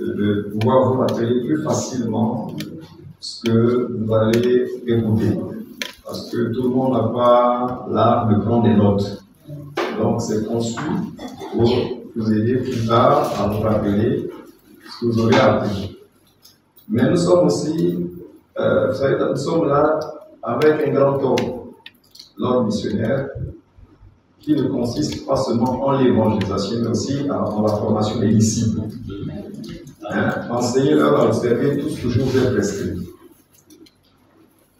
de pouvoir vous rappeler plus facilement ce que vous allez écouter. Parce que tout le monde n'a pas l'art de prendre des notes. Donc, c'est conçu pour vous aider plus tard à vous rappeler ce que vous aurez appris. Mais nous sommes aussi, euh, vous savez, nous sommes là avec un grand homme, l'ordre missionnaire, qui ne consiste pas seulement en l'évangélisation, mais aussi en la formation des disciples. Hein, Enseignez-leur à observer tout ce que je vous ai prescrit.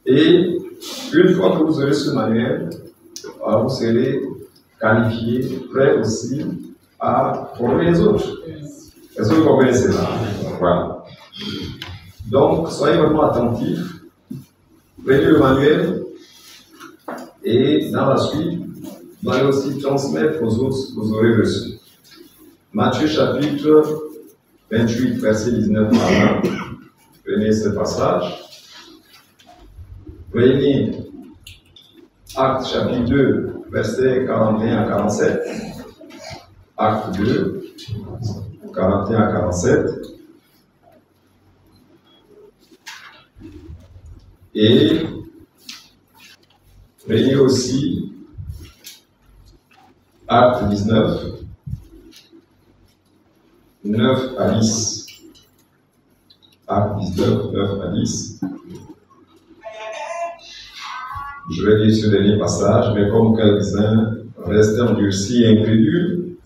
Et une fois que vous aurez ce manuel, alors vous serez qualifié, prêt aussi à former les autres. Est-ce que vous comprenez cela? Voilà. Donc, soyez vraiment attentifs. Prenez le manuel et dans la suite, vous allez aussi transmettre aux autres ce que vous aurez reçu. Matthieu chapitre 28, verset 19 à 20. Prenez ce passage. Prenez Acte chapitre 2, verset 41 à 47. Acte 2, 41 à 47. Et prenez aussi Acte 19, 9 à 10. Acte 19, 9 à 10. Je vais lire ce dernier passage, mais comme quelques-uns restaient endurcis et incrédules,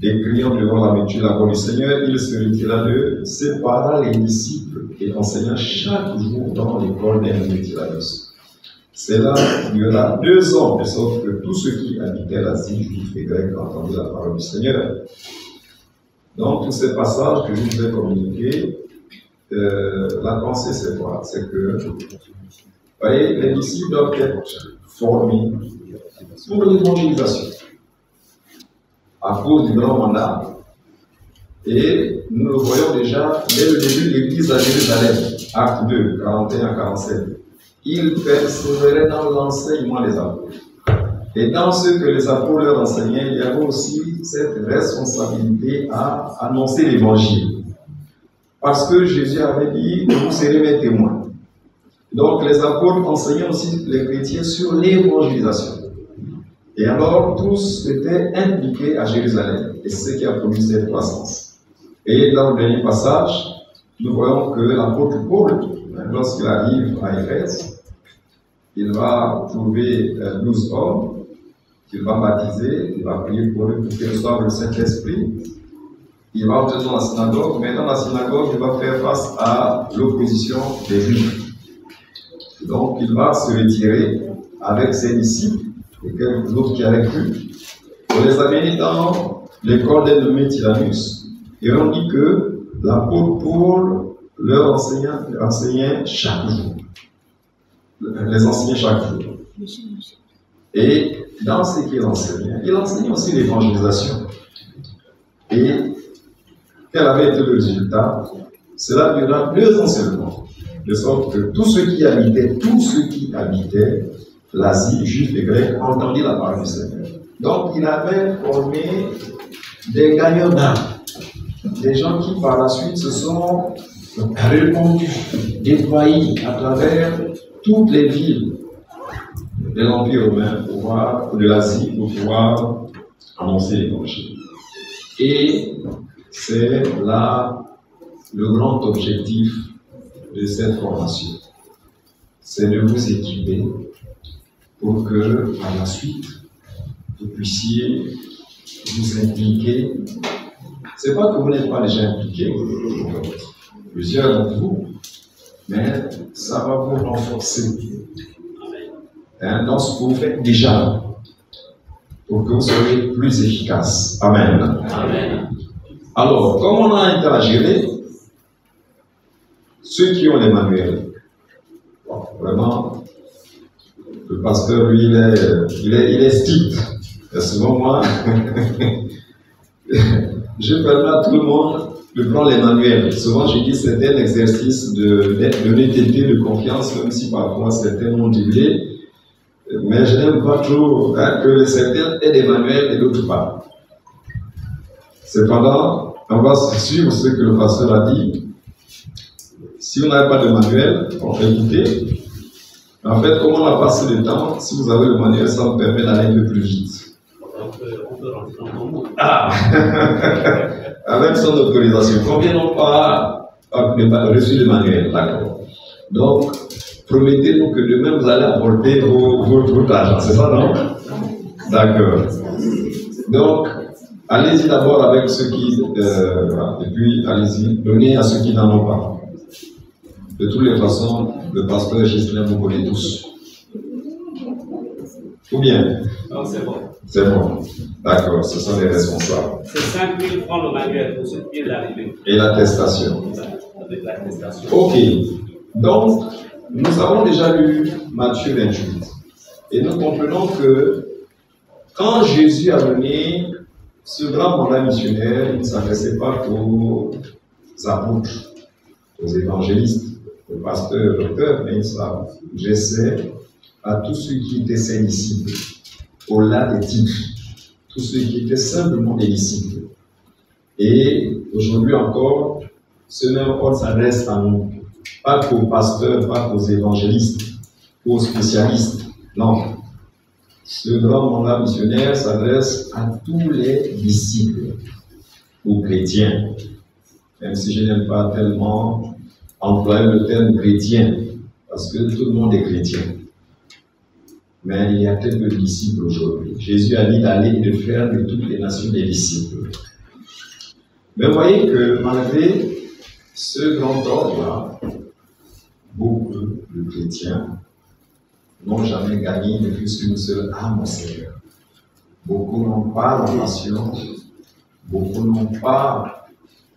décriant devant la multitude la voix du Seigneur, il se retira d'eux, sépara les disciples et enseigna chaque jour dans l'école des Tyrannus. C'est là qu'il y aura deux ans, de sorte que tous ceux qui habitaient l'Asie, juifs et grecs, entendu la parole du Seigneur. Donc, tous ces passages que je vous ai communiqués, euh, la pensée, c'est quoi? C'est que, voyez, les disciples doivent être formés pour l'évangélisation à cause du grand mandat. Et nous le voyons déjà dès le début de l'Église à Jérusalem, acte 2, 41 à 47. Ils persévéraient dans l'enseignement des apôtres. Et dans ce que les apôtres leur enseignaient, il y avait aussi cette responsabilité à annoncer l'évangile. Parce que Jésus avait dit, vous serez mes témoins. Donc les apôtres enseignaient aussi les chrétiens sur l'évangélisation. Et alors tous étaient impliqués à Jérusalem. Et c'est ce qui a produit cette croissance. Et dans le dernier passage, nous voyons que l'apôtre Paul, lorsqu'il arrive à Éphèse, il va trouver euh, 12 hommes qu'il va baptiser, il va prier pour eux pour qu'ils reçoivent le Saint-Esprit. Il va entrer dans la synagogue, mais dans la synagogue, il va faire face à l'opposition des Juifs. Donc, il va se retirer avec ses disciples et quelques autres qui avaient cru pour les amener dans l'école des nommés Tyrannus. Et on dit que l'apôtre Paul leur enseignait, enseignait chaque jour. Les enseignait chaque jour. Et dans ce qu'il enseignait, il enseignait aussi l'évangélisation. Et quel avait été le résultat? Cela dura deux ans seulement. De sorte que tous ceux qui habitaient, tous ceux qui habitaient l'Asie, juifs et grecs, entendaient la parole du Seigneur. Donc il avait formé des gagnants d'âme, des gens qui par la suite se sont répandus, déployés à travers toutes les villes de l'Empire romain pour pouvoir, de l'Asie pour pouvoir annoncer l'évangile. Et c'est là le grand objectif de cette formation. C'est de vous équiper pour que, par la suite, vous puissiez vous impliquer. C'est pas que vous n'êtes pas déjà impliqué, plusieurs d'entre vous, mais ça va vous renforcer hein, dans ce que vous faites déjà pour que vous soyez plus efficace. Amen. Amen. Alors, comme on a interagiré, ceux qui ont les manuels. Bon, vraiment, le pasteur, lui, il est, il est, il est strict. Et souvent, moi, je permets à tout le monde de prendre les manuels. Souvent, je dis c'est un exercice de, de, d'honnêteté, de confiance, même si parfois certains m'ont doublé. Mais je n'aime pas trop hein, que certains aient des manuels et d'autres pas. Cependant, on va suivre ce que le pasteur a dit. Si on n'a pas de manuel, on peut écouter. En fait, comme on a passé le temps, si vous avez le manuel, ça vous permet d'aller un peu plus vite? On peut, on peut rentrer monde. Ah Avec son autorisation. Combien n'ont pas, pas reçu le manuel D'accord. Donc, promettez-nous que demain vous allez apporter vos, vos, votre argent. C'est ça, non? D'accord. Donc, allez-y d'abord avec ceux qui. euh, et puis, allez-y, donnez à ceux qui n'en ont pas. De toutes les façons, le pasteur Gislain vous connaît tous. Ou bien? Non, c'est bon. C'est bon. D'accord, ce sont les responsables. C'est 5 000 francs le manuel pour ce qui est d'arriver. Et l'attestation. Avec l'attestation. Ok. Donc, nous avons déjà lu Matthieu 28. Et nous comprenons que quand Jésus a mené ce grand mandat missionnaire, il ne s'adressait pas aux apôtres, aux évangélistes, aux pasteurs, aux docteurs, mais il s'adressait à tous ceux qui étaient ses disciples, au-delà des titres, tous ceux qui étaient simplement des disciples. Et aujourd'hui encore, ce même ordre s'adresse à nous, pas qu'aux pasteurs, pas qu'aux évangélistes, aux spécialistes. Non. Ce grand mandat missionnaire s'adresse à tous les disciples, aux chrétiens. Même si je n'aime pas tellement employer le terme chrétien, parce que tout le monde est chrétien. Mais il y a très peu de disciples aujourd'hui. Jésus a dit d'aller et de faire de toutes les nations des disciples. Mais voyez que malgré ce grand ordre-là, beaucoup de chrétiens n'ont jamais gagné ne fût-ce qu'une seule âme au Seigneur. Beaucoup n'ont pas la passion, beaucoup n'ont pas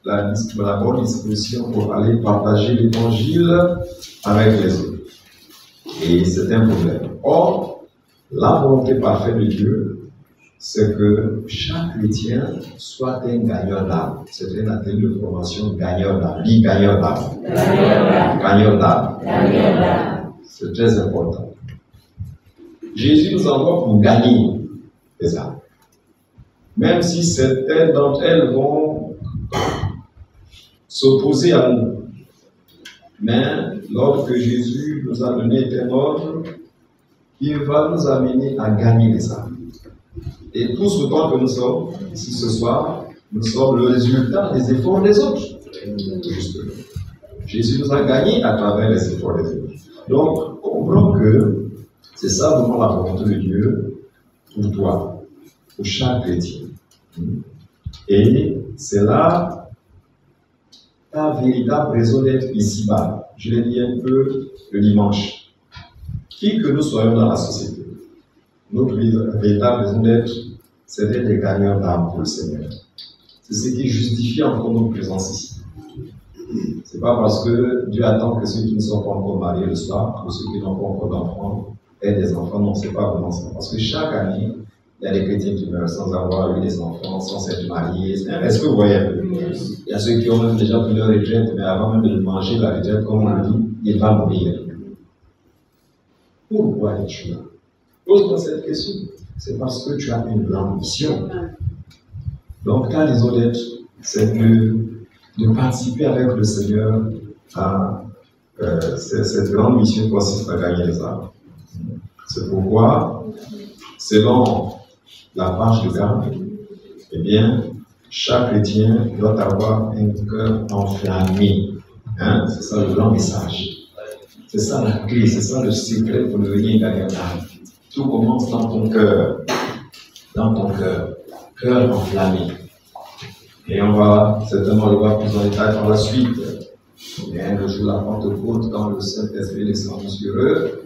la, la bonne disposition pour aller partager l'évangile avec les autres. Et c'est un problème. Or, la volonté parfaite de Dieu, c'est que chaque chrétien soit un gagneur d'âme. C'est un atelier de formation gagneur d'âme. Dis gagneur d'âme. Gagneur d'âme. C'est très important. Jésus nous envoie pour gagner les âmes. Même si certaines d'entre elles vont s'opposer à nous. Mais l'ordre que Jésus nous a donné est un ordre qui va nous amener à gagner les âmes. Et tout ce temps que nous sommes ici ce soir, nous sommes le résultat des efforts des autres. Jésus nous a gagné à travers les efforts des autres. Donc, comprends que c'est ça vraiment la volonté de Dieu pour toi, pour chaque chrétien. Et c'est là ta véritable raison d'être ici-bas. Je l'ai dit un peu le dimanche. Qui que nous soyons dans la société, notre véritable raison d'être, c'est d'être des gagneurs d'âme pour le Seigneur. C'est ce qui justifie encore notre présence ici. C'est pas parce que Dieu attend que ceux qui ne sont pas encore mariés le soir, ou ceux qui n'ont pas encore d'enfants, aient des enfants. Non, c'est pas vraiment ça. Parce que chaque année, il y a des chrétiens qui meurent sans avoir eu des enfants, sans s'être mariés. Est-ce que vous voyez un peu Il y a ceux qui ont même déjà pris leur retraite, mais avant même de manger la retraite, comme on dit, il va mourir. Pourquoi es-tu là Pose-toi cette question. C'est parce que tu as une mission. Donc, ta raison d'être, c'est de, de participer avec le Seigneur à euh, cette, grande mission consiste à gagner les âmes. C'est pourquoi, selon la page de garde, eh bien, chaque chrétien doit avoir un cœur enflammé. Hein? C'est ça le grand message. C'est ça la clé, c'est ça le secret pour devenir gagnant d'âme. Tout commence dans ton cœur. Dans ton cœur. Cœur enflammé. Et on va certainement le voir plus en détail par la suite. Mais le jour de la Pentecôte, quand le Saint-Esprit est descendu sur eux,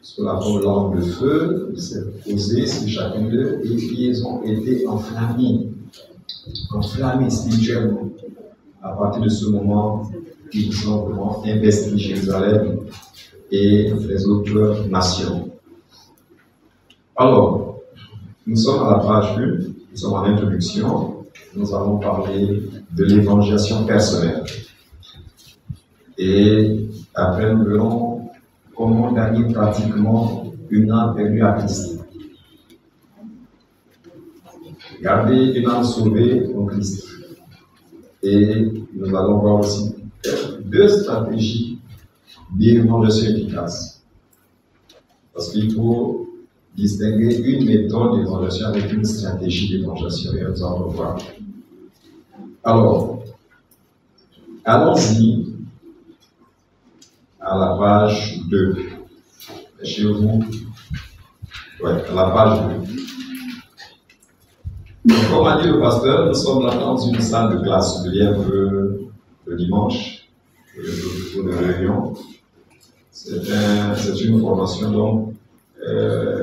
sous la forme de feu, il s'est posé sur chacun d'eux et ils ont été enflammés. Enflammés spirituellement. À partir de ce moment, ils ont vraiment investi Jérusalem et les autres nations. Alors, nous sommes à la page 1, nous sommes en introduction, nous allons parler de l'évangélisation personnelle. Et après, nous verrons comment gagner pratiquement une âme perdue à Christ. Garder une âme sauvée au Christ. Et nous allons voir aussi deux stratégies d'évangélisation efficace. Parce qu'il faut distinguer une méthode d'évangélisation avec une stratégie d'évangélisation. Et nous allons voir. Alors, allons-y à la page 2. Chez vous, ouais, à la page 2. Comme a dit le pasteur, nous sommes là dans une salle de classe. Vous un peu le dimanche, le de réunion. C'est une formation donc euh,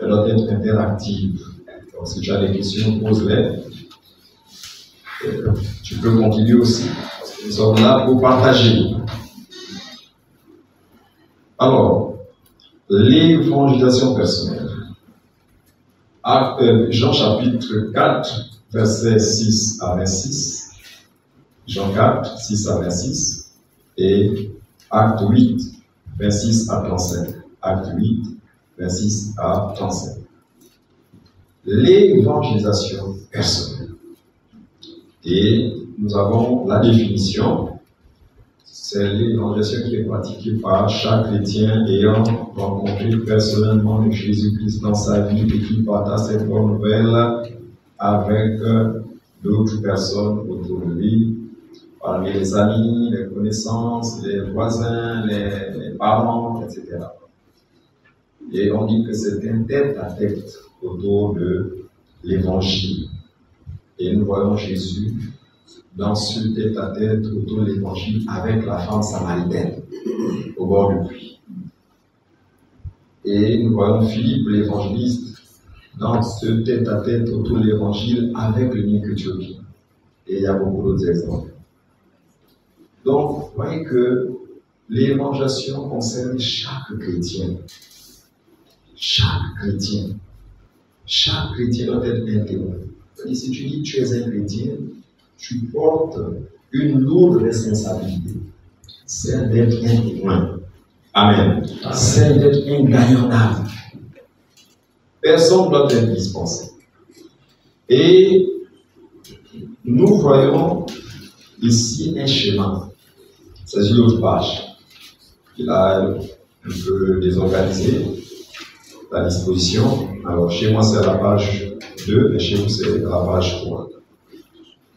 elle doit être interactive. Donc si tu as des questions, pose-les. Tu peux continuer aussi. Nous sommes là pour partager. Alors, l'évangélisation personnelle. Jean chapitre 4, versets 6 à 26. Jean 4, 6 à 26. Et Acte 8, 26 à 35. Acte 8, 26 à 35. L'évangélisation personnelle. Et nous avons la définition. C'est l'évangélisation qui est pratiquée par chaque chrétien ayant rencontré personnellement Jésus-Christ dans sa vie et qui partage cette bonne nouvelle avec d'autres personnes autour de lui, parmi les amis, les connaissances, les voisins, les parents, etc. Et on dit que c'est un tête à tête autour de l'évangile. Et nous voyons Jésus dans ce tête à tête autour de l'évangile avec la femme samaritaine au bord du puits. Et nous voyons Philippe l'évangéliste dans ce tête à tête autour de l'évangile avec le Nicotiopi. Et il y a beaucoup d'autres exemples. Donc, vous voyez que l'évangélisation concerne chaque chrétien. Chaque chrétien. Chaque chrétien doit être un témoin. Si tu dis tu es un chrétien, tu portes une lourde responsabilité. C'est d'être un témoin. Amen. C'est d'être un gagnant d'âme. Personne ne doit être dispensé. Et nous voyons ici un schéma. C'est une autre page. Il a un peu désorganisé la disposition. Alors, chez moi, c'est la page 2, et chez vous, c'est la page 3. Vous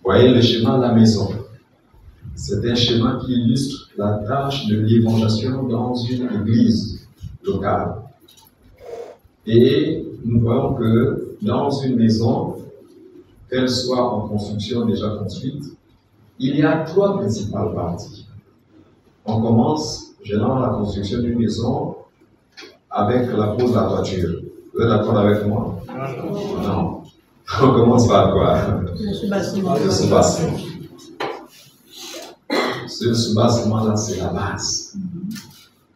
voyez le schéma de la maison. C'est un schéma qui illustre la tâche de l'évangélisation dans une église locale. Et nous voyons que dans une maison, qu'elle soit en construction déjà construite, il y a trois principales parties. On commence généralement la construction d'une maison avec la pose de la toiture. Vous êtes d'accord avec moi? Non. On commence par quoi? Le sous-bâtiment. Le sous-bâtiment. Ce sous-bâtiment-là, c'est la base.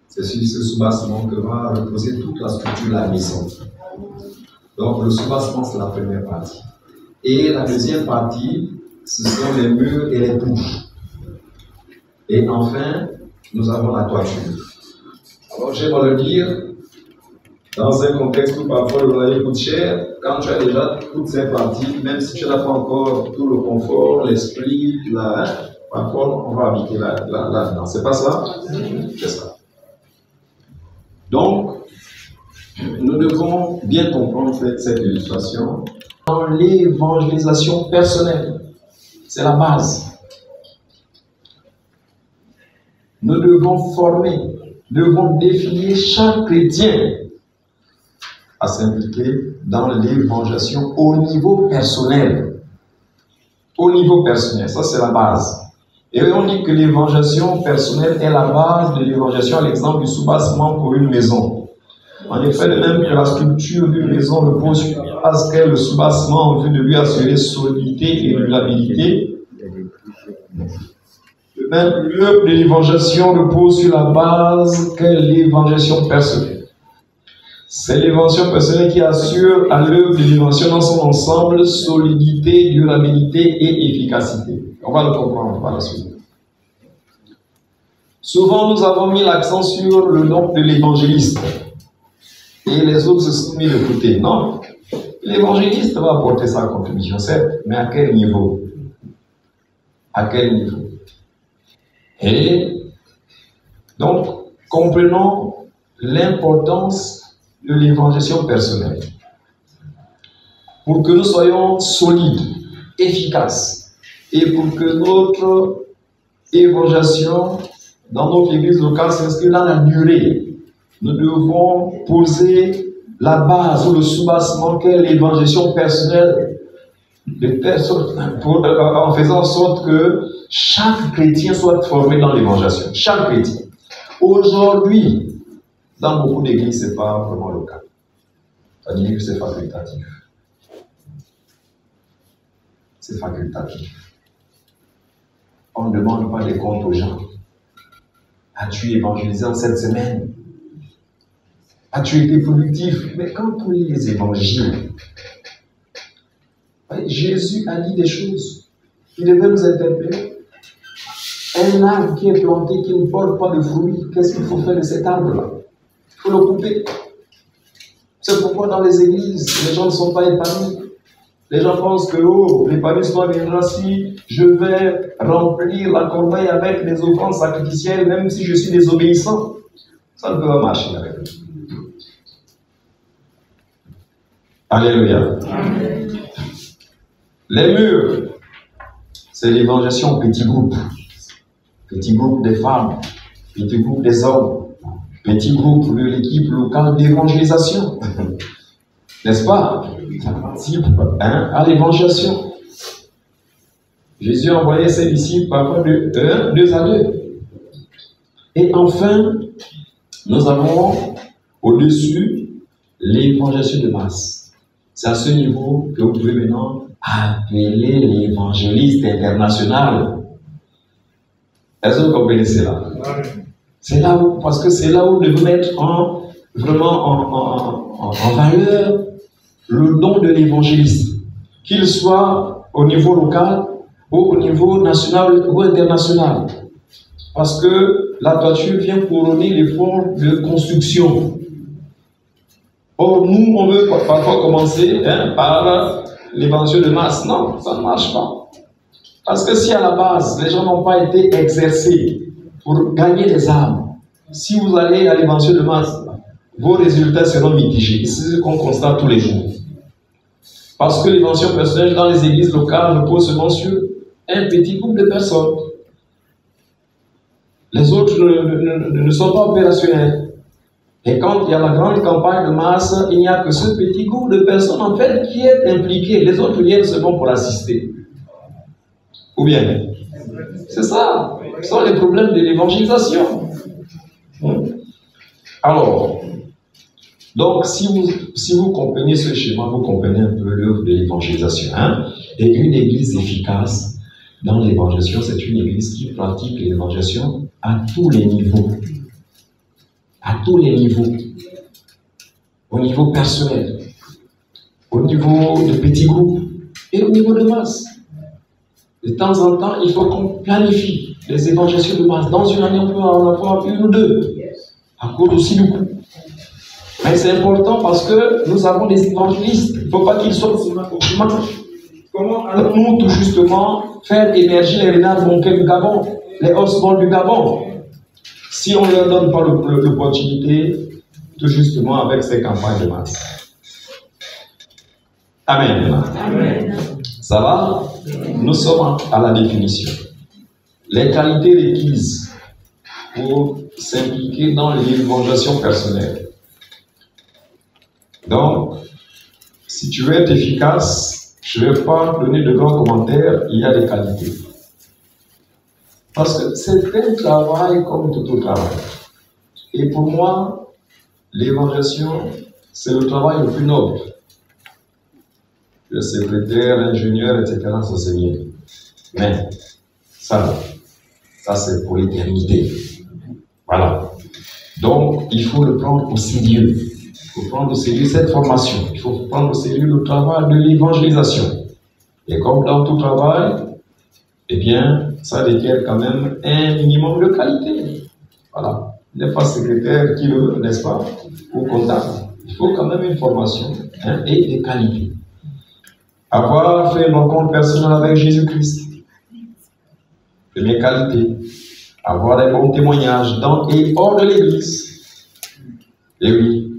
C'est sur ce sous-bâtiment que va reposer toute la structure de la maison. Donc, le sous-bâtiment, c'est la première partie. Et la deuxième partie, ce sont les murs et les bouches. Et enfin, nous avons la toiture. Alors, j'aimerais le dire, dans un contexte où parfois le loyer coûte cher, quand tu as déjà toutes ces parties, même si tu n'as pas encore tout le confort, l'esprit, la, parfois on va habiter là-dedans. Là, là, C'est pas ça? C'est ça. Donc, nous devons bien comprendre cette, cette illustration dans l'évangélisation personnelle. C'est la base. Nous devons former, nous devons définir chaque chrétien s'impliquer dans l'évangélisation au niveau personnel. Au niveau personnel, ça c'est la base. Et on dit que l'évangélisation personnelle est la base de l'évangélisation à l'exemple du soubassement pour une maison. En effet, de même que la structure d'une maison repose sur base qu'est le soubassement en vue de lui assurer solidité et durabilité, même l'œuvre de l'évangélisation repose sur la base qu'est l'évangélisation personnelle. C'est l'évangélisation personnelle qui assure à l'œuvre de l'évangélisation dans son ensemble solidité, durabilité et efficacité. On va le comprendre par la suite. Souvent, nous avons mis l'accent sur le nom de l'évangéliste et les autres se sont mis de côté. Non, l'évangéliste va apporter sa contribution, certes, mais à quel niveau? À quel niveau? Et donc, comprenons l'importance de l'évangélisation personnelle. Pour que nous soyons solides, efficaces, et pour que notre évangélisation dans notre église locale s'inscrive dans la durée, nous devons poser la base ou le soubassement qu'est l'évangélisation personnelle de telle sorte, pour, en faisant en sorte que chaque chrétien soit formé dans l'évangélisation. Chaque chrétien. Aujourd'hui, dans beaucoup d'églises, ce n'est pas vraiment le cas. C'est-à-dire que c'est facultatif. C'est facultatif. On ne demande pas des comptes aux gens. As-tu évangélisé en cette semaine? As-tu été productif? Mais quand on lit les évangiles, Jésus a dit des choses. Il devait nous interpeller. Un arbre qui est planté, qui ne porte pas de fruits, qu'est-ce qu'il faut faire de cet arbre-là? Faut le couper. C'est pourquoi dans les églises, les gens ne sont pas épanouis. Les gens pensent que oh, l'épanouissement viendra si je vais remplir la corbeille avec des offrandes sacrificielles, même si je suis désobéissant. Ça ne peut pas marcher avec nous. Alléluia. Les murs, c'est l'évangélisation petit groupe. Petit groupe des femmes, petit groupe des hommes, petit groupe de l'équipe locale d'évangélisation. N'est-ce pas? Ça participe hein, à l'évangélisation. Jésus a envoyé ses disciples parfois de un, deux à deux. Et enfin, nous avons au-dessus l'évangélisation de masse. C'est à ce niveau que vous pouvez maintenant appeler l'évangéliste international. Est-ce que vous comprenez cela? C'est là où, parce que c'est là où devez mettre en, vraiment en, en, en valeur le don de l'évangéliste, qu'il soit au niveau local ou au niveau national ou international. Parce que la toiture vient couronner l'effort de construction. Or, nous, on veut parfois commencer hein, par l'évangile de masse. Non, ça ne marche pas. Parce que si à la base, les gens n'ont pas été exercés pour gagner des âmes, si vous allez à l'évangile de masse, vos résultats seront mitigés. C'est ce qu'on constate tous les jours. Parce que l'évangile personnelle dans les églises locales repose seulement sur un petit groupe de personnes. Les autres ne, ne, sont pas opérationnels. Et quand il y a la grande campagne de masse, il n'y a que ce petit groupe de personnes en fait qui est impliqué. Les autres viennent seulement pour assister. Ou bien C'est ça. Ce sont les problèmes de l'évangélisation. Alors, donc si vous, si vous comprenez ce schéma, vous comprenez un peu l'œuvre de l'évangélisation. Hein? Et une église efficace dans l'évangélisation, c'est une église qui pratique l'évangélisation à tous les niveaux. À tous les niveaux. Au niveau personnel, au niveau de petits groupes et au niveau de masse. De temps en temps, il faut qu'on planifie les évangélisations de masse. Dans une année, on peut en avoir une ou deux, à cause aussi du coût. Mais c'est important parce que nous avons des évangélistes. Il ne faut pas qu'ils soient au Comment allons-nous tout justement faire émerger les renards banquets du Gabon, les ossements du Gabon, si on ne leur donne pas l'opportunité, tout justement avec ces campagnes de masse Amen. Amen. Ça va? Nous sommes à la définition. Les qualités requises pour s'impliquer dans l'évangélisation personnelle. Donc, si tu veux être efficace, je ne vais pas donner de grands commentaires, il y a des qualités. Parce que c'est un travail comme tout autre travail. Et pour moi, l'évangélisation, c'est le travail le plus noble. Le secrétaire, l'ingénieur, etc., ça c'est bien. Mais, ça, Ça, c'est pour l'éternité. Voilà. Donc, il faut le prendre au sérieux. Il faut prendre au sérieux cette formation. Il faut prendre au sérieux le travail de l'évangélisation. Et comme dans tout travail, eh bien, ça requiert quand même un minimum de qualité. Voilà. Il n'est pas secrétaire qui le, n'est-ce pas, ou comptable. Il faut quand même une formation hein, et des qualités. Avoir fait une rencontre personnelle avec Jésus-Christ. Première qualité. Avoir un bon témoignage dans et hors de l'Église. Et oui.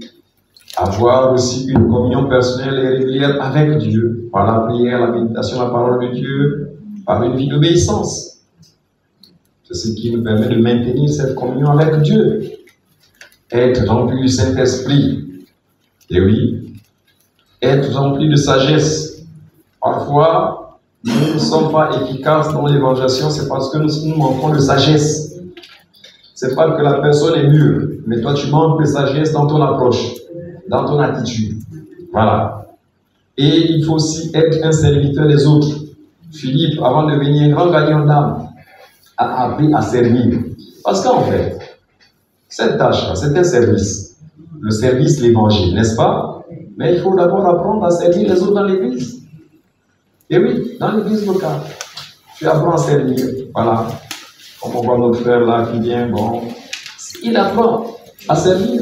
Avoir aussi une communion personnelle et régulière avec Dieu, par la prière, la méditation, la parole de Dieu, par une vie d'obéissance. C'est ce qui nous permet de maintenir cette communion avec Dieu. Être rempli du Saint-Esprit. Et oui, être rempli de sagesse. Parfois, nous ne sommes pas efficaces dans l'évangélisation, c'est parce que nous, manquons de sagesse. C'est pas que la personne est mûre, mais toi tu manques de sagesse dans ton approche, dans ton attitude. Voilà. Et il faut aussi être un serviteur des autres. Philippe, avant de devenir grand gagnant d'âme, a appris à servir. Parce qu'en fait, cette tâche-là, c'est un service. Le service, l'évangile, n'est-ce pas? Mais il faut d'abord apprendre à servir les autres dans l'église. Et oui, dans l'église locale. Tu apprends à servir. Voilà. Comme on voit notre frère là qui vient, bon. Il apprend à servir.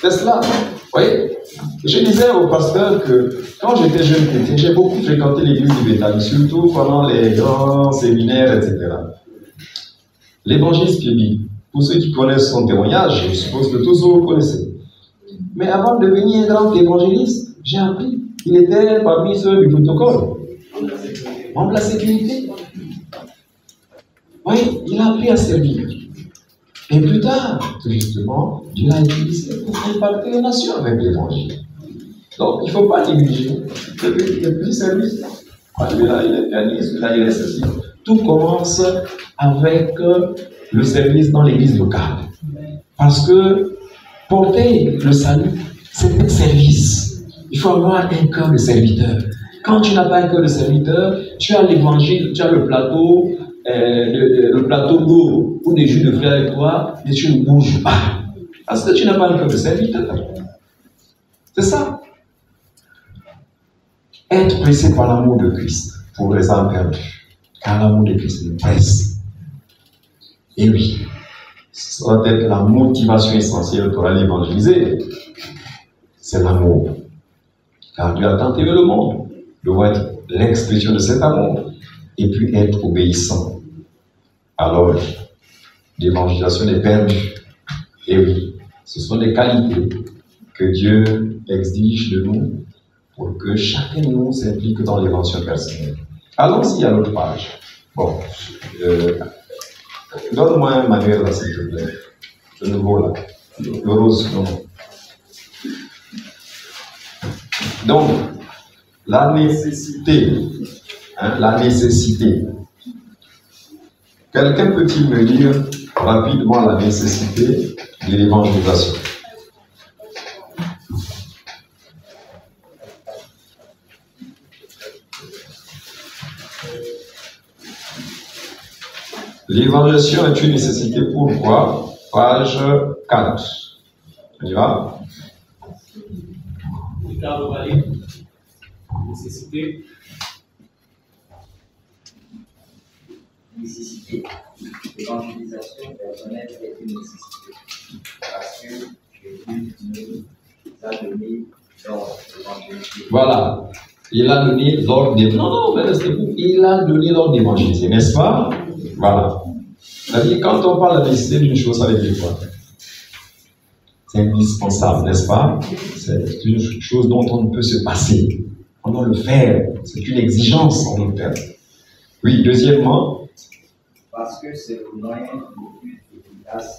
C'est cela. Vous voyez Je disais au pasteur que quand j'étais jeune chrétien, j'ai beaucoup fréquenté l'église du Béthanie, surtout pendant les grands séminaires, etc. L'évangile biblique, pour ceux qui connaissent son témoignage, je suppose que tous vous connaissez. Mais avant de devenir un grand évangéliste, j'ai appris qu'il était parmi ceux du protocole, la sécurité. Oui, il a appris à servir. Et plus tard, justement, Dieu l'a utilisé pour impacter les nations avec l'évangile. Donc, il ne faut pas négliger le petit service. Celui-là, il est pianiste, celui-là, il est ceci. Tout commence avec le service dans l'église locale. Parce que porter le salut, c'est un service. Il faut avoir un cœur de serviteur. Quand tu n'as pas un cœur de serviteur, tu as l'évangile, tu as le plateau, euh, le, plateau d'eau ou des jus de fruits avec toi, mais tu ne bouges pas. Parce que tu n'as pas un cœur de serviteur. C'est ça. Être pressé par l'amour de Christ pour les âmes perdues. Car l'amour de Christ nous presse. Et oui, ça doit être la motivation essentielle pour aller évangéliser. C'est l'amour. Car Dieu a tant aimé le monde. Doit être l'expression de cet amour. Et puis être obéissant. Alors, l'évangélisation est perdue. Et oui, ce sont des qualités que Dieu exige de nous pour que chacun de nous s'implique dans l'évangile personnelle. Allons-y à l'autre page. Bon, euh, donne-moi un manuel s'il te plaît. Le nouveau là. Le rose, non. Donc, la nécessité, hein, la nécessité. Quelqu'un peut-il me dire rapidement la nécessité de l'évangélisation? L'évaluation est une nécessité. Pourquoi Page 4. On y va? Nécessité. Nécessité. L'évangélisation personnelle est une nécessité. Parce que Jésus nous a donné l'ordre d'évangéliser. Voilà. Il a donné l'ordre d'évangéliser. Non, non, mais restez-vous. Il a donné l'ordre d'évangéliser, n'est-ce pas? Voilà. C'est-à-dire, quand on parle de nécessité d'une chose, ça veut dire quoi C'est indispensable, n'est-ce pas? C'est une chose dont on ne peut se passer. On doit le faire? C'est une exigence en terme. Oui, deuxièmement, Parce que c'est le moyen le plus efficace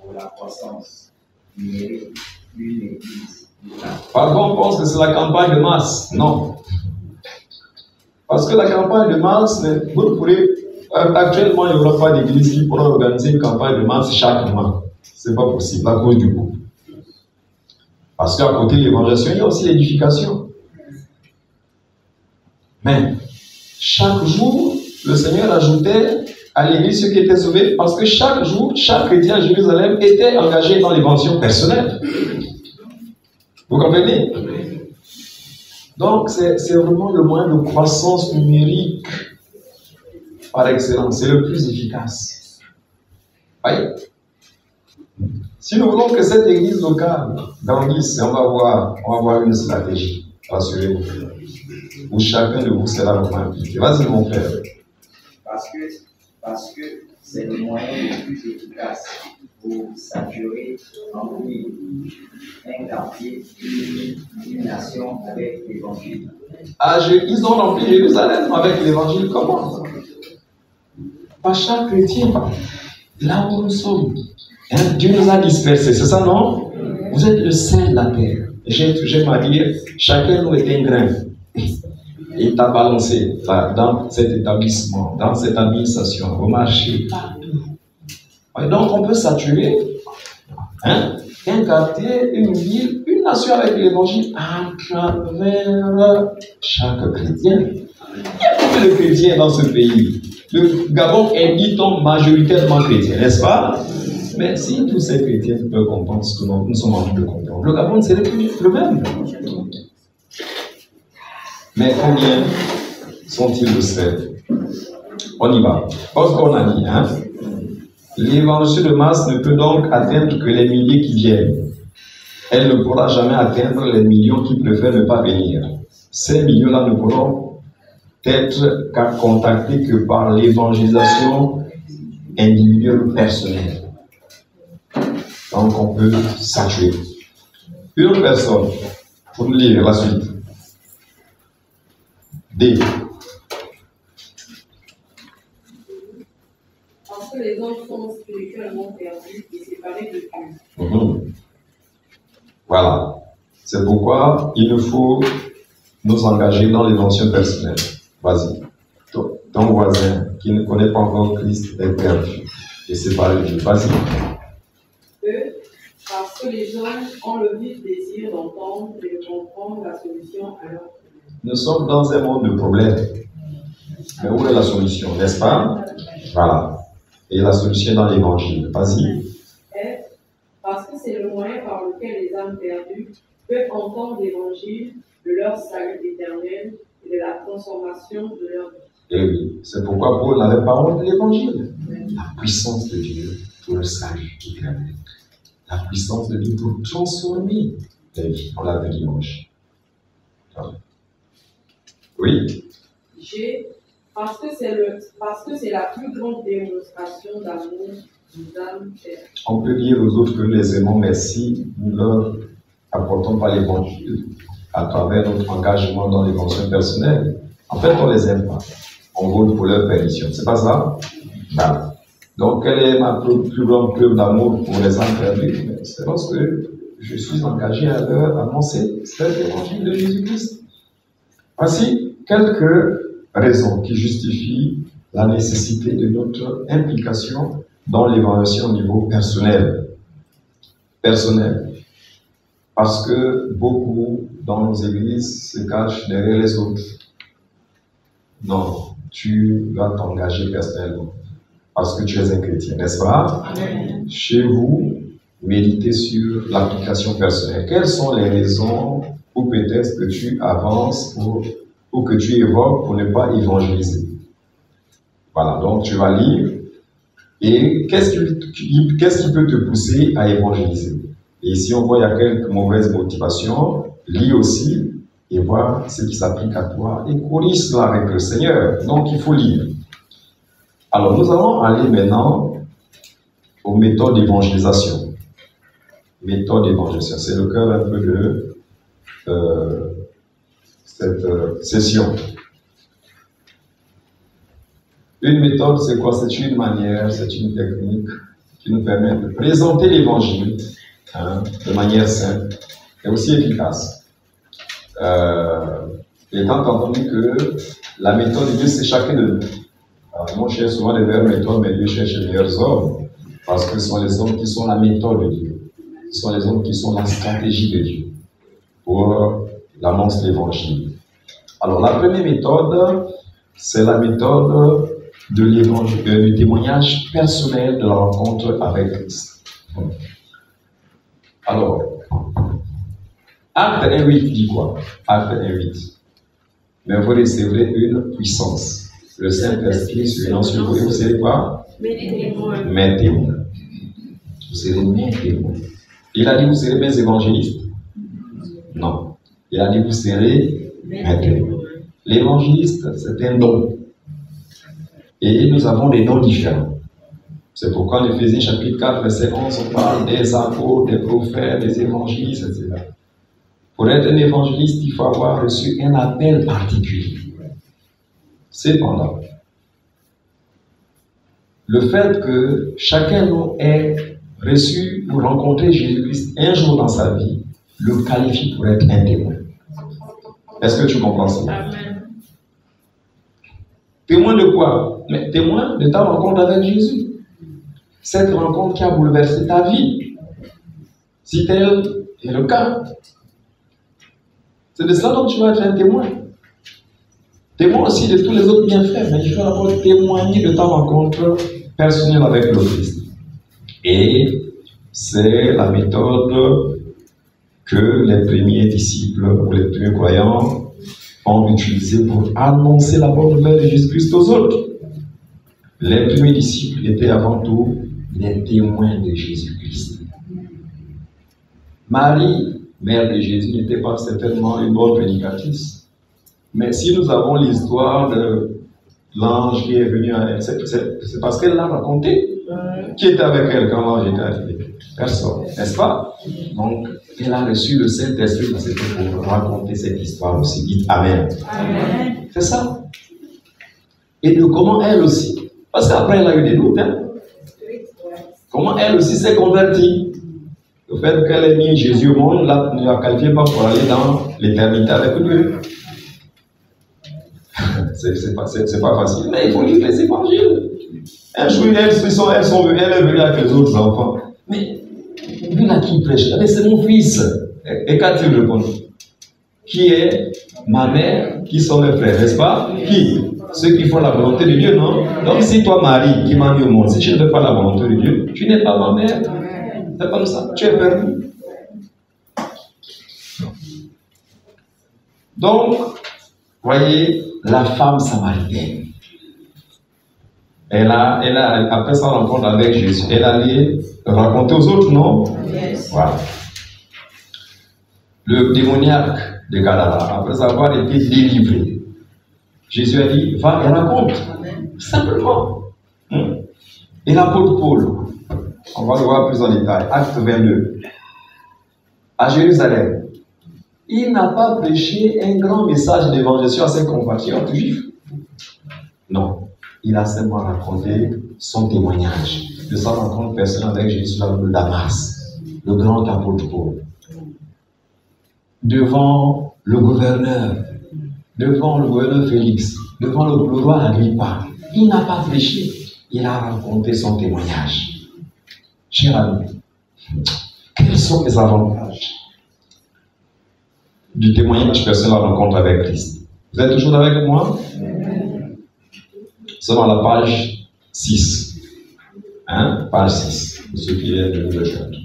pour la croissance numérique d'une église. locale. Parfois, on pense que c'est la campagne de masse. Non. Parce que la campagne de masse, vous ne pourrez. euh, Actuellement, il n'y aura pas d'église qui pourra organiser une campagne de masse chaque mois. Ce n'est pas possible à cause du coût. Parce qu'à côté de l'évangélisation, il y a aussi l'édification. Mais chaque jour, le Seigneur ajoutait à l'église ceux qui étaient sauvés parce que chaque jour, chaque chrétien à Jérusalem était engagé dans l'évangile personnelle. Vous comprenez? Donc, c'est c'est vraiment le moyen de croissance numérique par excellence. C'est le plus efficace. Voyez? Si nous voulons que cette église locale grandisse, on va voir, on va voir une stratégie. Rassurez-vous. Où chacun de vous sera vraiment impliqué. Vas-y, mon frère. Parce que parce que c'est le moyen le plus efficace pour saturer, remplir un quartier, une, une nation avec l'évangile. Ah, je- ils ont rempli Jérusalem avec l'évangile comment Pas chaque chrétien. Là où nous sommes. Hein, Dieu nous a dispersés, c'est ça non? Vous êtes le sein de la terre. J'aime j'aime à dire, chacun nous est un grain. Et t'a balancé dans cet établissement, dans cette administration, au marché, partout. Donc on peut saturer hein, un quartier, une ville, une nation avec l'évangile à travers chaque chrétien. Il y a beaucoup de chrétiens dans ce pays? Le Gabon est, dit-on, majoritairement chrétien, n'est-ce pas? Mais si tous ces chrétiens peuvent comprendre ce que nous, sommes en train de comprendre, le Gabon serait le même. Mais combien sont-ils de seuls On y va. Parce qu'on a dit, hein, l'évangile de masse ne peut donc atteindre que les milliers qui viennent. Elle ne pourra jamais atteindre les millions qui préfèrent ne pas venir. Ces millions-là ne pourront être qu'à contacter que par l'évangélisation individuelle personnelle. Donc on peut saturer. Une personne, pour lire la suite. D. Parce que les hommes sont spirituellement perdus et séparés de Dieu. Mhm. Voilà. C'est pourquoi il nous faut nous engager dans l'évention personnelle. Vas-y. Ton, ton voisin qui ne connaît pas encore Christ est perdu et séparé de Dieu. Vas-y. Parce que les hommes ont le vif désir d'entendre et de comprendre la solution à leurs problèmes. Nous sommes dans un monde de problèmes. Mais où est la solution, n'est-ce pas? Voilà. Et la solution est dans l'évangile. Vas-y. Parce que c'est le moyen par lequel les âmes perdues peuvent entendre l'évangile de leur salut éternel et de la transformation de leur vie? Et Eh oui, c'est pourquoi Paul n'avait pas honte de l'évangile. La puissance de Dieu pour le salut éternel. La puissance de Dieu pour transformer la vie. On l'a vu dimanche. Oui, parce que c'est la plus grande démonstration d'amour des âmes on peut dire aux autres que nous les aimons, mais si nous leur apportons pas l'évangile à travers notre engagement dans l'évangile personnelle, en fait, on les aime pas. On vote pour leur perdition. C'est pas ça? Voilà. Donc, quelle est ma plus, grande preuve d'amour pour les? Mais C'est parce que je suis engagé à leur annoncer cet évangile de Jésus-Christ. Voici quelques raisons qui justifient la nécessité de notre implication dans l'évaluation au niveau personnel. Personnel. Parce que beaucoup dans nos églises se cachent derrière les autres. Non, tu dois t'engager personnellement. Parce que tu es un chrétien, n'est-ce pas? Chez vous, méditez sur l'application personnelle. Quelles sont les raisons ou peut-être que tu avances pour, ou que tu évoques pour ne pas évangéliser? Voilà, donc tu vas lire et qu'est-ce qui, qu'est-ce qui peut te pousser à évangéliser? Et si on voit il y a quelques mauvaises motivations, lis aussi et voir ce qui s'applique à toi et corrige cela avec le Seigneur. Donc il faut lire. Alors nous allons aller maintenant aux méthodes d'évangélisation. Méthode d'évangélisation, c'est le cœur un peu de euh, cette euh, session. Une méthode, c'est quoi? C'est une manière, c'est une technique qui nous permet de présenter l'évangile hein, de manière simple et aussi efficace. Euh, étant entendu que la méthode de Dieu, c'est chacun de nous. Alors, moi, je cherche souvent les meilleures méthodes, mais Dieu cherche les meilleurs hommes, parce que ce sont les hommes qui sont la méthode de Dieu. Ce sont les hommes qui sont la stratégie de Dieu pour l'annonce de l'évangile. Alors, la première méthode, c'est la méthode de l'évangile, euh, du témoignage personnel de la rencontre avec Christ. Alors, Acte 1.8 dit quoi? Acte 1.8. Mais vous recevrez une puissance. Le Saint-Esprit sur sur vous. Et vous savez quoi? Mes témoins. Vous serez mes témoins. Il a dit vous serez mes évangélistes Non. Il a dit vous serez mes témoins. L'évangéliste, c'est un don. Et nous avons des dons différents. C'est pourquoi en Éphésiens chapitre 4, verset 11, on parle des apôtres, des prophètes, des évangélistes, etc. Pour être un évangéliste, il faut avoir reçu un appel particulier. Cependant, le fait que chacun nous ait reçu ou rencontré Jésus-Christ un jour dans sa vie le qualifie pour être un témoin. Est-ce que tu comprends ça Amen. Témoin de quoi? Mais témoin de ta rencontre avec Jésus. Cette rencontre qui a bouleversé ta vie. Si tel est le cas, c'est de cela dont tu vas être un témoin. Témoin aussi de tous les autres bienfaits, mais il faut d'abord témoigner de ta rencontre personnelle avec le Christ. Et c'est la méthode que les premiers disciples ou les premiers croyants ont utilisée pour annoncer la bonne nouvelle de Jésus-Christ aux autres. Les premiers disciples étaient avant tout les témoins de Jésus-Christ. Marie, mère de Jésus, n'était pas certainement une bonne prédicatrice. Mais si nous avons l'histoire de l'ange qui est venu à elle, c'est c'est- c'est parce qu'elle l'a raconté. Qui était avec elle quand l'ange était arrivé Personne, n'est-ce pas? Donc, elle a reçu le Saint-Esprit cette pour raconter cette histoire aussi. Dites Amen. C'est ça. Et de comment elle aussi? Parce qu'après, elle a eu des doutes. hein? Comment elle aussi s'est convertie? Le fait qu'elle ait mis Jésus au monde là, ne la qualifiait pas pour aller dans l'éternité avec Dieu. C'est pas, pas facile, mais il faut lire les évangiles. Un jour, elles, sont, elles, sont, venues- elle est venue avec les autres enfants. Mais, lui là qui prêche, mais c'est mon fils. Et, et qu'a-t-il répondu Qui est ma mère Qui sont mes frères, n'est-ce pas? Qui? Ceux qui font la volonté de Dieu, non? Donc, si toi, Marie, qui m'a mis au monde, si tu ne fais pas la volonté de Dieu, tu n'es pas ma mère. C'est comme ça, tu es perdu. Donc, voyez, la femme samaritaine. Elle a, elle a, après sa rencontre avec Jésus, elle allait raconter aux autres, non? Voilà. Le démoniaque de Gadara, après avoir été délivré, Jésus a dit, va et raconte. Simplement. Hmm. Et l'apôtre Paul, on va le voir plus en détail, acte 22, à Jérusalem, il n'a pas prêché un grand message d'évangélisation à ses compatriotes juifs. Non, il a seulement raconté son témoignage de sa rencontre personnelle avec Jésus de Damas, le grand apôtre Paul. Devant le gouverneur, devant le gouverneur Félix, devant le, le roi Agrippa, il n'a pas prêché, il a raconté son témoignage. Cher ami, quels sont les avantages? Du témoignage personnel à rencontre avec Christ. Vous êtes toujours avec moi? C'est dans la page 6. Hein? Page 6, pour ceux qui viennent de nous rejoindre.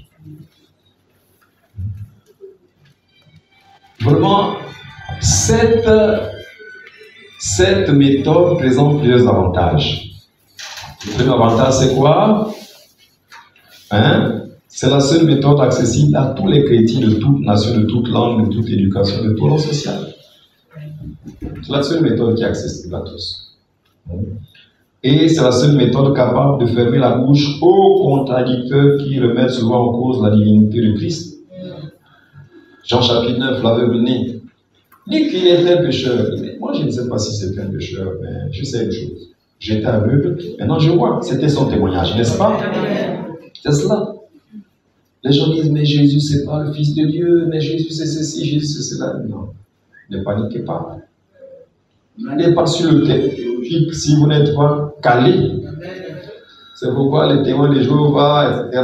Vraiment, cette, cette méthode présente plusieurs avantages. Le premier avantage, c'est quoi? Hein? C'est la seule méthode accessible à tous les chrétiens de toute nation, de toute langue, de toute éducation, de tout rang social. C'est la seule méthode qui est accessible à tous. Et c'est la seule méthode capable de fermer la bouche aux contradicteurs qui remettent souvent en cause la divinité de Christ. Jean chapitre 9, l'aveugle né, dit qu'il était un pécheur. Moi, je ne sais pas si c'était un pécheur, mais je sais une chose. J'étais aveugle, maintenant je vois. C'était son témoignage, n'est-ce pas? C'est cela. Les gens disent, mais Jésus, c'est pas le Fils de Dieu, mais Jésus, c'est ceci, Jésus, c'est cela. Non, ne paniquez pas. N'allez pas sur le terrain si vous n'êtes pas calé. C'est pourquoi les témoins de Jéhovah, etc.,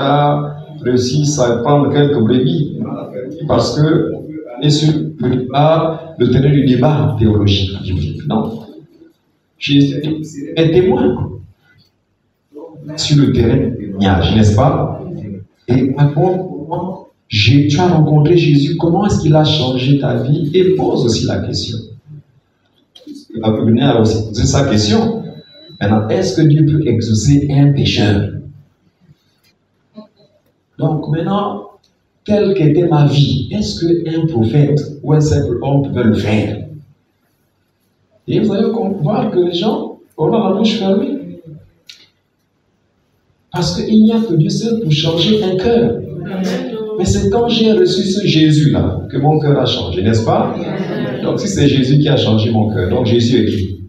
réussissent à prendre quelques brebis. Parce que, et sur le débat, le terrain du débat théologique. Non. Jésus est témoin sur le terrain n'est-ce pas Et raconte comment tu as rencontré Jésus, comment est-ce qu'il a changé ta vie? Et pose aussi la question. Va venir à aussi poser sa question. Maintenant, est-ce que Dieu peut exaucer un pécheur? Donc maintenant, telle qu'était ma vie, est-ce qu'un prophète ou un simple homme peut le faire? Et vous allez voir que les gens auront la bouche fermée. Parce qu'il n'y a que Dieu seul pour changer un cœur. Mais c'est quand j'ai reçu ce Jésus-là que mon cœur a changé, n'est-ce pas? Donc si c'est Jésus qui a changé mon cœur, donc Jésus est qui?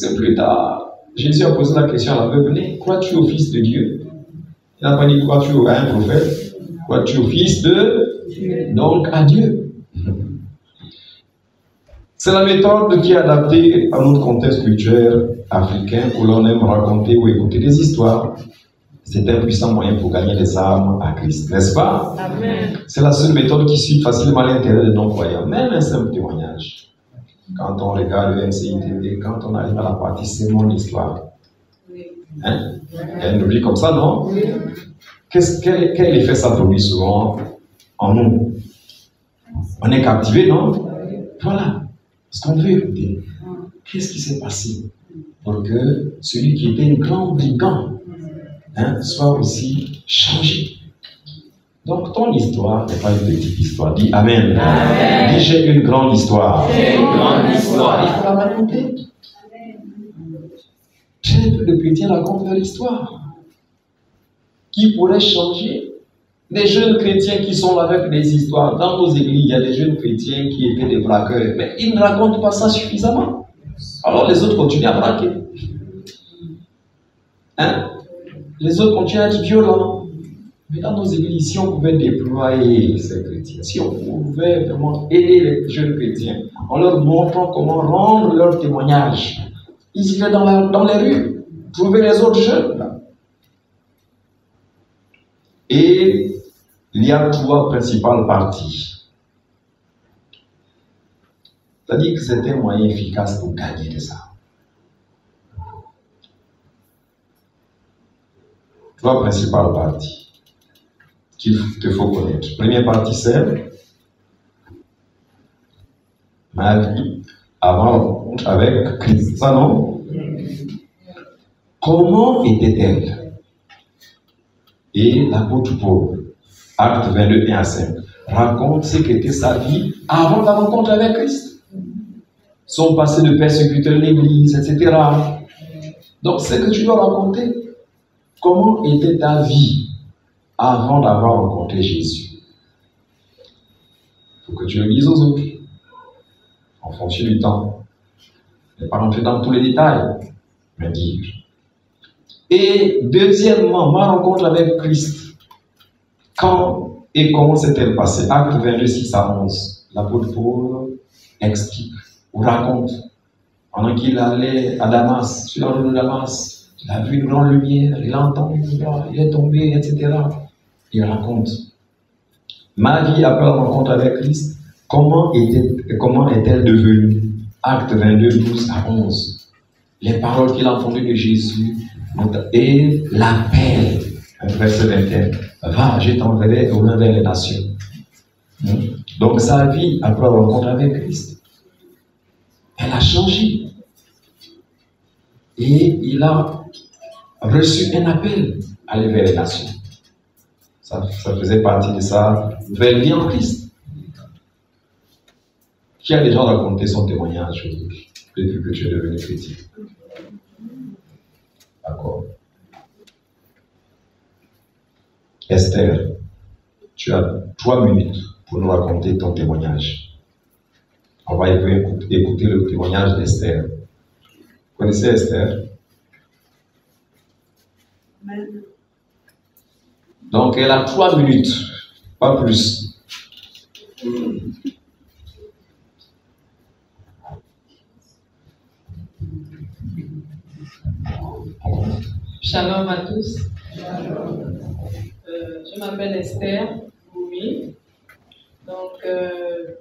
Que plus tard, Jésus a posé la question à la venez, crois-tu au Fils de Dieu? Il n'a pas dit crois-tu à un prophète, crois-tu au Fils de? Donc à Dieu. C'est la méthode qui est adaptée à notre contexte culturel africain où l'on aime raconter ou écouter des histoires. C'est un puissant moyen pour gagner des âmes à Christ, n'est-ce pas? C'est la seule méthode qui suit facilement l'intérêt des non-croyants, même un simple témoignage. Quand on regarde le MCI TV, quand on arrive à la partie c'est mon histoire. Hein? Une rubrique comme ça, non? Quel, quel effet ça produit souvent en nous? On est captivé, non? Voilà. Ce qu'on veut écouter. Qu'est-ce qui s'est passé? Pour que celui qui était un grand brigand hein, soit aussi changé donc, ton histoire n'est pas une petite histoire. Dis Amen. Dis j'ai une grande histoire. une grande histoire. Il faut la raconter. Très peu de chrétiens racontent leur histoire. Qui pourrait changer? Des jeunes chrétiens qui sont là avec des histoires. Dans nos églises, il y a des jeunes chrétiens qui étaient des braqueurs. Mais ils ne racontent pas ça suffisamment. Alors les autres continuent à braquer. Hein? Les autres continuent à être violents. Mais dans nos églises, si on pouvait déployer ces chrétiens, si on pouvait vraiment aider les jeunes chrétiens en leur montrant comment rendre leur témoignage, ils iraient dans, dans les rues, trouver les autres jeunes. Et il y a trois principales parties. C'est-à-dire que c'est un moyen efficace pour gagner des âmes. Trois principales parties qu'il te faut connaître. Première partie, c'est ma vie avant avec Christ. Ça, non? Comment était-elle? Et l'apôtre Paul, acte 22, 1 à 5, raconte ce qu'était sa vie avant la rencontre avec Christ. Son passé de persécuteur de l'Église, etc. Donc, c'est que tu dois raconter comment était ta vie avant d'avoir rencontré Jésus? Il faut que tu le dises aux autres, en fonction du temps. Ne pas rentrer dans tous les détails, mais dire. Et deuxièmement, ma rencontre avec Christ. Quand et comment s'est-elle passée? Acte 22, 6 à 11. L'apôtre Paul explique ou raconte. Pendant qu'il allait à Damas, sur de Damas, il a vu une grande lumière, il a entendu une voix, il est tombé, etc. Il raconte. Ma vie après la rencontre avec Christ, comment comment est-elle devenue? Acte 22, 12 à 11. Les paroles qu'il a entendues de Jésus et l'appel, verset 21. Va, je t'enverrai au loin vers les nations. Hmm? Donc sa vie après la rencontre avec Christ, elle a changé. Et il a reçu un appel à nations. Ça, ça faisait partie de sa nouvelle vie en Christ. Qui a déjà raconté son témoignage depuis que tu es devenu chrétien D'accord. Esther, tu as trois minutes pour nous raconter ton témoignage. On va écouter, le témoignage d'Esther. Vous connaissez Esther? Donc elle a trois minutes, pas plus. Shalom à tous. Euh, je m'appelle Esther Boumi. Donc, euh,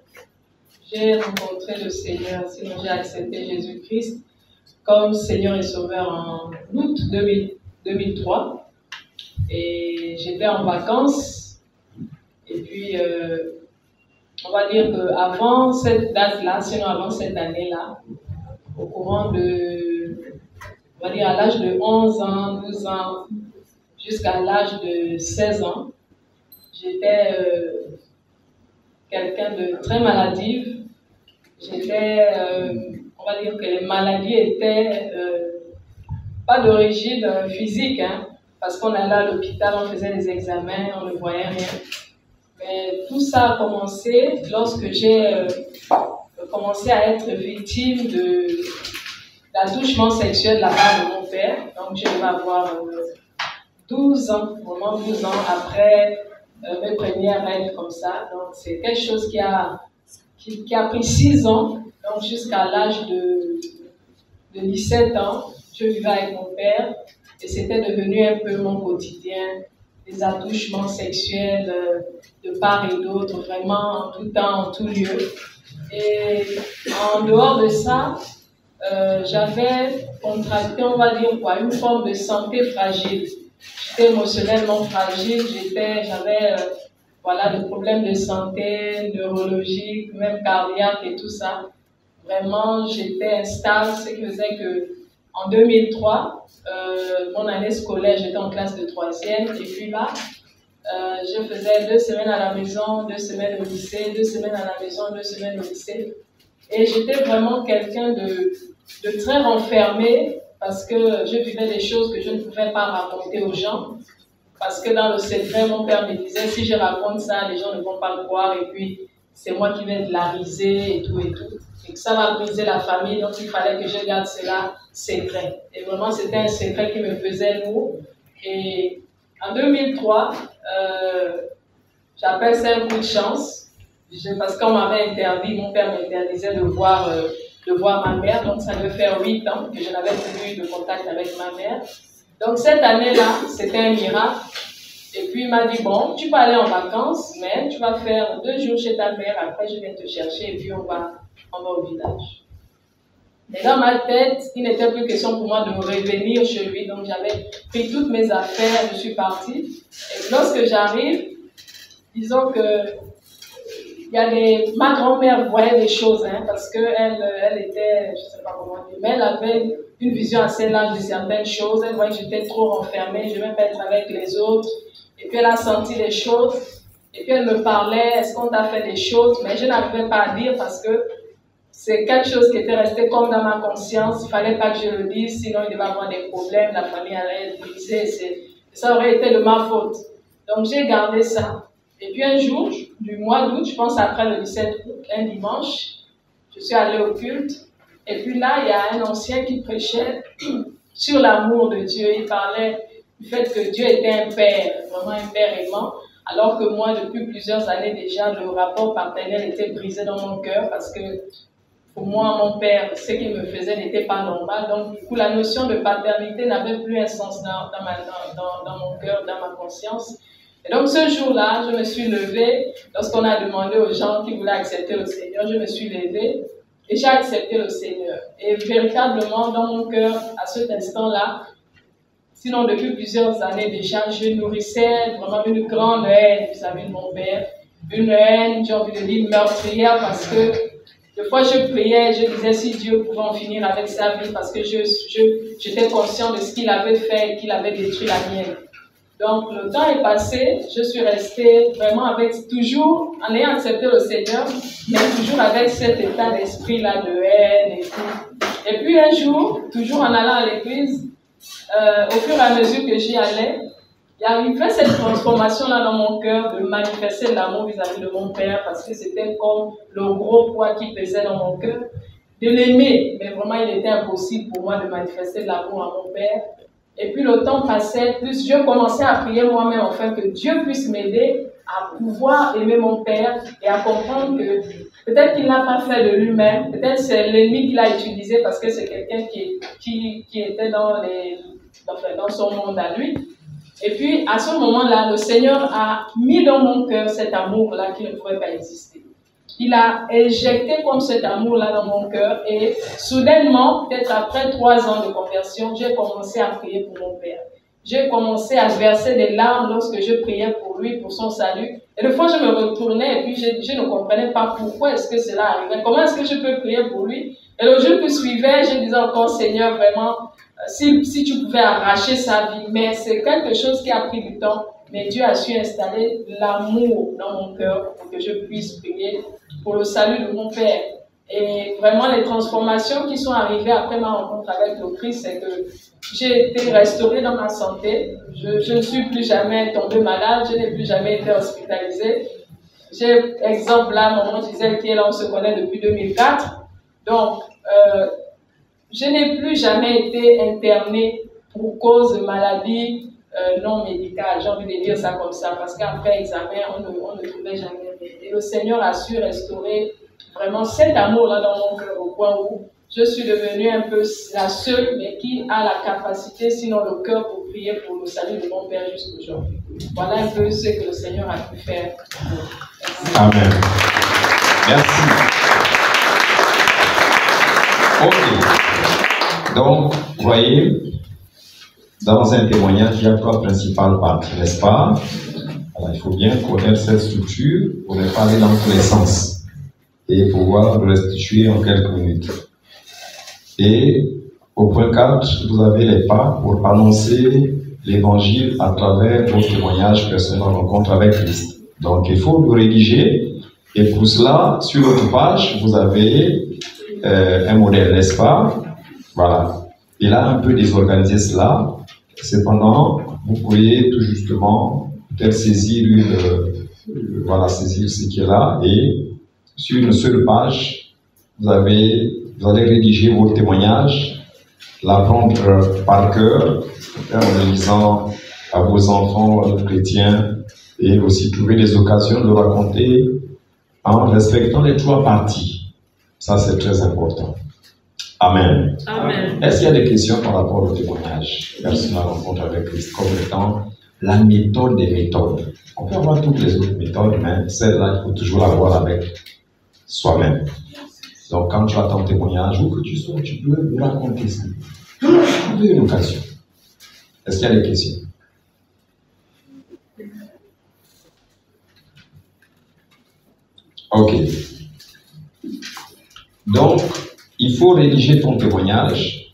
j'ai rencontré le Seigneur, sinon j'ai accepté Jésus-Christ comme Seigneur et Sauveur en août 2000 2003. Et j'étais en vacances. Et puis, euh, on va dire qu'avant cette date-là, sinon avant cette année-là, au courant de, on va dire à l'âge de 11 ans, 12 ans, jusqu'à l'âge de 16 ans, j'étais euh, quelqu'un de très maladive. J'étais, euh, on va dire que les maladies étaient euh, pas d'origine euh, physique, hein, parce qu'on allait à l'hôpital, on faisait des examens, on ne voyait rien. Mais tout ça a commencé lorsque j'ai commencé à être victime de l'attouchement sexuel de la part de mon père. Donc, je devais avoir euh, 12 ans, vraiment 12 ans après mes premières règles comme ça. Donc, c'est quelque chose qui a, qui, a pris 6 ans, donc jusqu'à l'âge de, de 17 ans. Je vivais avec mon père et c'était devenu un peu mon quotidien, des attouchements sexuels euh, de part et d'autre, vraiment en tout temps, en tout lieu. Et en dehors de ça, euh, j'avais contracté, on va dire quoi, une forme de santé fragile. J'étais émotionnellement fragile, j'étais, j'avais euh, voilà, des problèmes de santé, neurologiques, même cardiaques et tout ça. Vraiment, j'étais instable, ce qui faisait que en 2003, euh, mon année scolaire, j'étais en classe de troisième, et puis là, euh, je faisais deux semaines à la maison, deux semaines au lycée, deux semaines à la maison, deux semaines au lycée. Et j'étais vraiment quelqu'un de, de très renfermé parce que je vivais des choses que je ne pouvais pas raconter aux gens. Parce que dans le secret, mon père me disait, si je raconte ça, les gens ne vont pas le croire et puis c'est moi qui vais de la riser et tout et tout. Et que ça va briser la famille, donc il fallait que je garde cela secret. Et vraiment, c'était un secret qui me faisait lourd. Et en 2003, euh, j'appelle ça un coup de chance, parce qu'on m'avait interdit, mon père m'interdisait de voir, euh, de voir ma mère, donc ça devait faire 8 ans que je n'avais plus eu de contact avec ma mère. Donc cette année-là, c'était un miracle. Et puis il m'a dit, bon, tu peux aller en vacances, mais tu vas faire deux jours chez ta mère, après je viens te chercher et puis on va, on va au village. Mais dans ma tête, il n'était plus question pour moi de revenir chez lui, donc j'avais pris toutes mes affaires, je suis partie. Et lorsque j'arrive, disons que y a des, ma grand-mère voyait des choses, hein, parce qu'elle elle était, je sais pas comment dire, mais elle avait une vision assez large de certaines choses. Elle voyait que j'étais trop renfermée, je ne vais pas être avec les autres. Et puis elle a senti des choses. Et puis elle me parlait, est-ce qu'on t'a fait des choses? Mais je n'arrivais pas à dire parce que c'est quelque chose qui était resté comme dans ma conscience. Il fallait pas que je le dise, sinon il devait avoir des problèmes, la famille allait être brisée. Ça aurait été de ma faute. Donc j'ai gardé ça. Et puis un jour, du mois d'août, je pense après le 17 août, un dimanche, je suis allée au culte. Et puis là, il y a un ancien qui prêchait sur l'amour de Dieu. Il parlait du fait que Dieu était un père, vraiment un père aimant. Alors que moi, depuis plusieurs années déjà, le rapport partenaire était brisé dans mon cœur parce que pour moi, mon père, ce qu'il me faisait n'était pas normal. Donc, du coup, la notion de paternité n'avait plus un sens dans mon cœur, dans ma conscience. Et donc, ce jour-là, je me suis levée. Lorsqu'on a demandé aux gens qui voulaient accepter le Seigneur, je me suis levée et j'ai accepté le Seigneur. Et véritablement, dans mon cœur, à cet instant-là, sinon depuis plusieurs années déjà, je nourrissais vraiment une grande haine vis-à-vis de mon père. Une haine, j'ai envie de dire meurtrière, parce que des fois je priais, je disais si Dieu pouvait en finir avec sa vie, parce que je, je, j'étais conscient de ce qu'il avait fait et qu'il avait détruit la mienne. Donc le temps est passé, je suis restée vraiment avec, toujours en ayant accepté le Seigneur, mais toujours avec cet état d'esprit-là de haine et tout. Et puis un jour, toujours en allant à l'église, euh, au fur et à mesure que j'y allais, il y arrivait cette transformation-là dans mon cœur de manifester l'amour vis-à-vis de mon père parce que c'était comme le gros poids qui pesait dans mon cœur. De l'aimer, mais vraiment il était impossible pour moi de manifester l'amour à mon père. Et puis le temps passait, plus je commençais à prier moi-même afin que Dieu puisse m'aider à pouvoir aimer mon père et à comprendre que peut-être qu'il n'a pas fait de lui-même, peut-être c'est l'ennemi qui l'a utilisé parce que c'est quelqu'un qui, était dans, les, dans son monde à lui. Et puis, à ce moment-là, le Seigneur a mis dans mon cœur cet amour-là qui ne pouvait pas exister. Il a injecté comme cet amour-là dans mon cœur et soudainement, peut-être après trois ans de conversion, j'ai commencé à prier pour mon père. J'ai commencé à verser des larmes lorsque je priais pour lui, pour son salut. Et des fois, je me retournais et puis je, ne comprenais pas pourquoi est-ce que cela arrivait. Comment est-ce que je peux prier pour lui? Et le jour qui suivait, je disais encore, Seigneur, vraiment, euh, si, tu pouvais arracher sa vie. Mais c'est quelque chose qui a pris du temps. Mais Dieu a su installer l'amour dans mon cœur que je puisse prier pour le salut de mon père. Et vraiment, les transformations qui sont arrivées après ma rencontre avec le Christ, c'est que j'ai été restaurée dans ma santé. Je, ne suis plus jamais tombée malade. Je n'ai plus jamais été hospitalisée. J'ai, exemple, là, maman Gisèle qui est là, on se connaît depuis 2004. Donc, euh, je n'ai plus jamais été internée pour cause de maladie euh, non médicale. J'ai envie de dire ça comme ça, parce qu'après examen, on ne, on ne trouvait jamais. Et le Seigneur a su restaurer vraiment cet amour-là dans mon cœur au point où je suis devenue un peu la seule, mais qui a la capacité, sinon le cœur, pour prier pour le salut de mon Père jusqu'aujourd'hui. Voilà un peu ce que le Seigneur a pu faire. Amen. Merci. Ok. Donc, vous voyez, dans un témoignage, il y a trois principales parties, n'est-ce pas? Il faut bien connaître cette structure pour ne pas aller dans tous les sens et pouvoir restituer en quelques minutes. Et au point 4, vous avez les pas pour annoncer l'évangile à travers vos témoignages personnels en rencontre avec Christ. Donc, il faut le rédiger. Et pour cela, sur votre page, vous avez euh, un modèle, n'est-ce pas? Voilà. Il a un peu désorganisé cela. Cependant, vous pourriez tout justement peut-être saisir une, euh, voilà, saisir ce qui est là et sur une seule page, vous avez, vous allez rédiger vos témoignages, l'apprendre par cœur, en lisant à vos enfants chrétiens et aussi trouver des occasions de raconter en respectant les trois parties. Ça, c'est très important. Amen. Amen. Est-ce qu'il y a des questions par rapport au témoignage personnel rencontre avec Christ comme étant la méthode des méthodes? On peut avoir toutes les autres méthodes, mais celle-là, il faut toujours l'avoir avec soi-même. Donc, quand tu as ton témoignage, où que tu sois, tu peux raconter ça. Trouver une occasion. Est-ce qu'il y a des questions? Ok. Donc, il faut rédiger ton témoignage.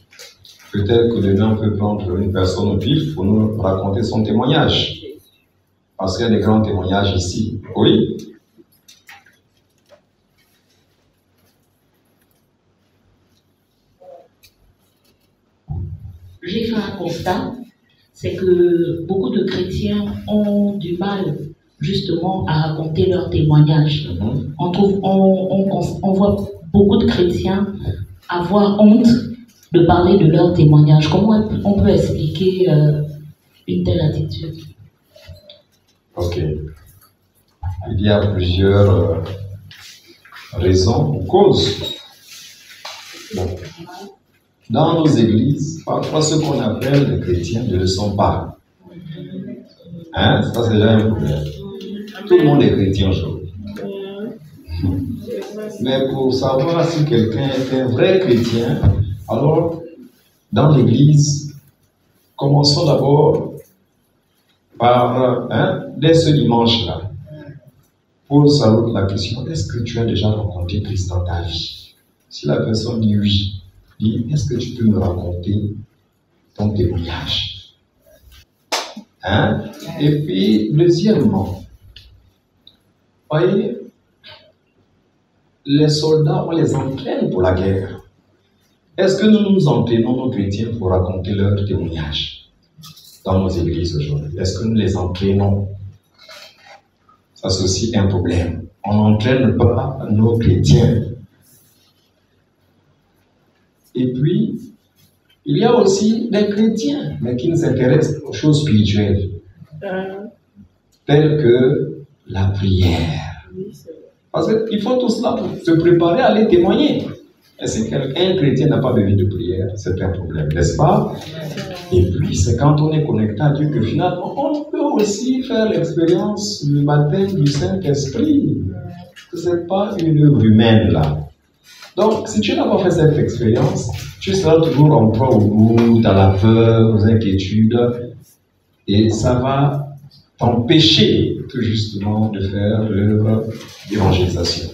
Peut-être que demain, on peut prendre une personne au pif pour nous raconter son témoignage. Parce qu'il y a des grands témoignages ici. Oui? J'ai fait un constat, c'est que beaucoup de chrétiens ont du mal justement à raconter leurs témoignages. Mhm. On, trouve, on, on cons- on voit beaucoup de chrétiens avoir honte de parler de leurs témoignages. Comment on peut expliquer euh, une telle attitude? Ok. Il y a plusieurs euh, raisons ou causes. Dans nos églises, parfois ce qu'on appelle les chrétiens ne le sont pas. Hein? Ça, c'est déjà un problème. Tout le monde est chrétien aujourd'hui. Mais pour savoir si quelqu'un est un vrai chrétien, alors, dans l'église, commençons d'abord par, hein, dès ce dimanche-là, pose l'autre la question, est-ce que tu as déjà rencontré Christ dans ta vie? Si la personne dit oui, dis, est-ce que tu peux me raconter ton témoignage? Hein? Et puis, deuxièmement, voyez, les soldats, on les entraîne pour la guerre. Est-ce que nous nous entraînons, nos chrétiens, pour raconter leur témoignage dans nos églises aujourd'hui? Est-ce que nous les entraînons Ça, c'est aussi un problème. On n'entraîne pas nos chrétiens. Et puis, il y a aussi des chrétiens, mais qui nous intéressent aux choses spirituelles, Euh, telles que la prière. Parce qu'il faut tout cela pour se préparer à aller témoigner. Et si quelqu'un chrétien n'a pas de vie de prière, c'est un problème, n'est-ce pas? Et puis, c'est quand on est connecté à Dieu que finalement, on peut aussi faire l'expérience du baptême du Saint-Esprit. Ce n'est pas une œuvre humaine là. Donc, si tu n'as pas fait cette expérience, tu seras toujours en proie au doute, à la peur, aux inquiétudes, et ça va t'empêcher justement de faire l'œuvre d'évangélisation.